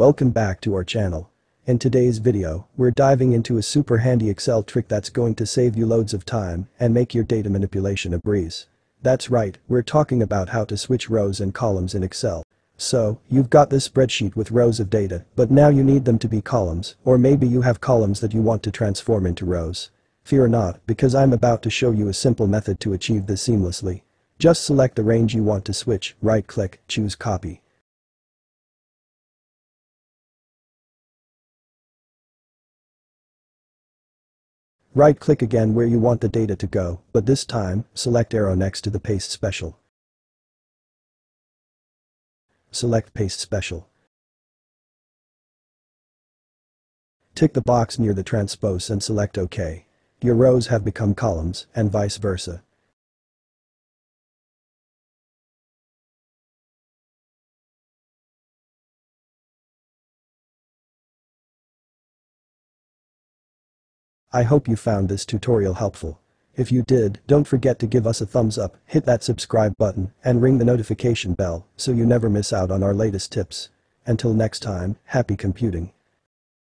Welcome back to our channel. In today's video, we're diving into a super handy Excel trick that's going to save you loads of time and make your data manipulation a breeze. That's right, we're talking about how to switch rows and columns in Excel. So, you've got this spreadsheet with rows of data, but now you need them to be columns, or maybe you have columns that you want to transform into rows. Fear not, because I'm about to show you a simple method to achieve this seamlessly. Just select the range you want to switch, right-click, choose copy. Right-click again where you want the data to go, but this time, select arrow next to the Paste Special. Select Paste Special. Tick the box near the transpose and select OK. Your rows have become columns, and vice versa. I hope you found this tutorial helpful. If you did, don't forget to give us a thumbs up, hit that subscribe button, and ring the notification bell so you never miss out on our latest tips. Until next time, happy computing.